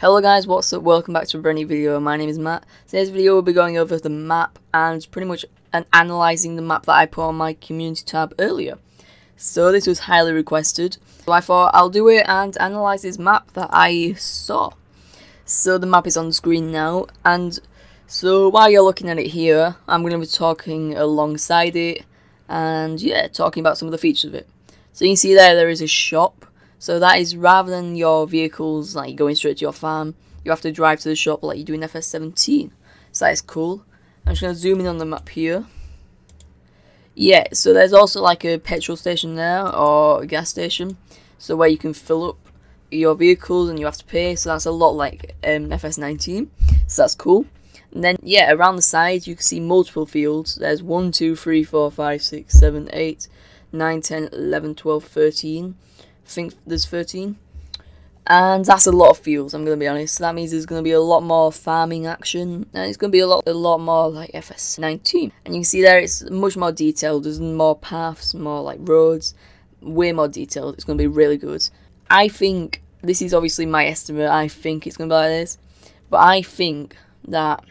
Hello guys, what's up? Welcome back to a brand new video. My name is Matt. Today's video will be going over the map and pretty much and analysing the map that I put on my community tab earlier. So this was highly requested. So I thought I'll do it and analyse this map that I saw. So the map is on screen now and so while you're looking at it here, I'm going to be talking alongside it and yeah, talking about some of the features of it. So you can see there, there is a shop so that is rather than your vehicles like going straight to your farm, you have to drive to the shop like you do in FS17. So that is cool. I'm just going to zoom in on the map here. Yeah, so there's also like a petrol station there or a gas station. So where you can fill up your vehicles and you have to pay. So that's a lot like um, FS19. So that's cool. And then, yeah, around the sides you can see multiple fields. There's 1, 2, 3, 4, 5, 6, 7, 8, 9, 10, 11, 12, 13. I think there's 13. And that's a lot of fields, I'm going to be honest. That means there's going to be a lot more farming action. And it's going to be a lot a lot more like FS19. And you can see there it's much more detailed. There's more paths, more like roads. Way more detailed. It's going to be really good. I think, this is obviously my estimate, I think it's going to be like this. But I think that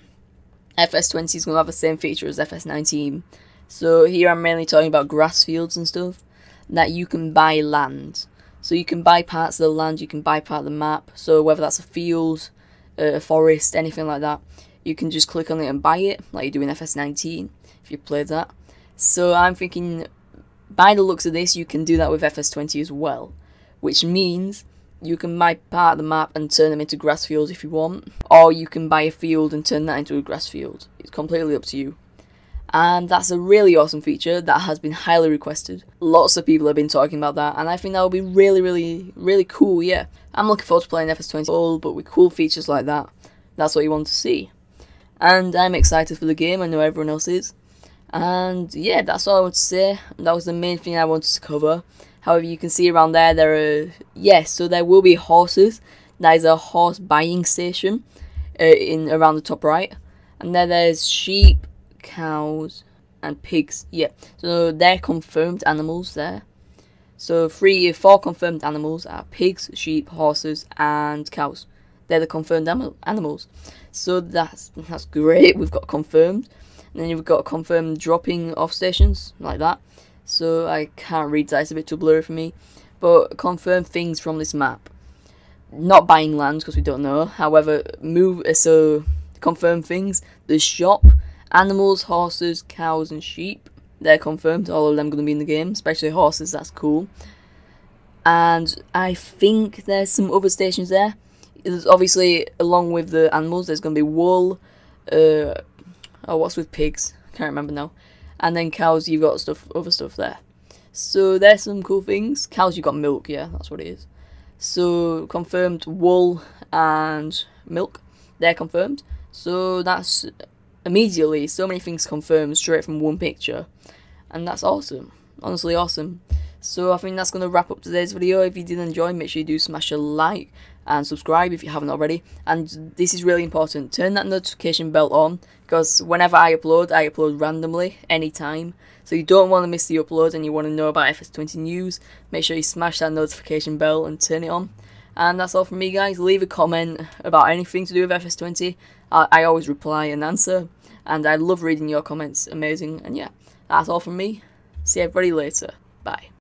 FS20 is going to have the same feature as FS19. So here I'm mainly talking about grass fields and stuff. That you can buy land so you can buy parts of the land, you can buy part of the map. So whether that's a field, a forest, anything like that, you can just click on it and buy it, like you do in FS19 if you played that. So I'm thinking, by the looks of this, you can do that with FS20 as well, which means you can buy part of the map and turn them into grass fields if you want, or you can buy a field and turn that into a grass field. It's completely up to you and that's a really awesome feature that has been highly requested. Lots of people have been talking about that, and I think that will be really, really, really cool, yeah. I'm looking forward to playing FS20 all, but with cool features like that. That's what you want to see. And I'm excited for the game, I know everyone else is. And yeah, that's all I want to say. That was the main thing I wanted to cover. However, you can see around there, there are, yes, so there will be horses. There is a horse buying station uh, in around the top right. And then there's sheep, cows, and pigs. Yeah, so they're confirmed animals there. So three, four confirmed animals are pigs, sheep, horses, and cows. They're the confirmed animals. So that's that's great. We've got confirmed. And then you've got confirmed dropping off stations like that. So I can't read that. It's a bit too blurry for me. But confirm things from this map. Not buying land because we don't know. However, move so confirm things. The shop Animals, horses, cows, and sheep. They're confirmed. All of them going to be in the game, especially horses. That's cool. And I think there's some other stations there. There's obviously, along with the animals, there's going to be wool. Uh, oh, what's with pigs? Can't remember now. And then cows, you've got stuff, other stuff there. So there's some cool things. Cows, you've got milk. Yeah, that's what it is. So confirmed wool and milk. They're confirmed. So that's immediately so many things confirmed straight from one picture. And that's awesome. Honestly awesome. So I think that's going to wrap up today's video. If you did enjoy make sure you do smash a like and subscribe if you haven't already. And this is really important. Turn that notification bell on because whenever I upload I upload randomly anytime. So you don't want to miss the upload and you want to know about FS20 news make sure you smash that notification bell and turn it on and that's all from me guys leave a comment about anything to do with FS20 I, I always reply and answer and I love reading your comments. Amazing. And yeah, that's all from me. See everybody later. Bye.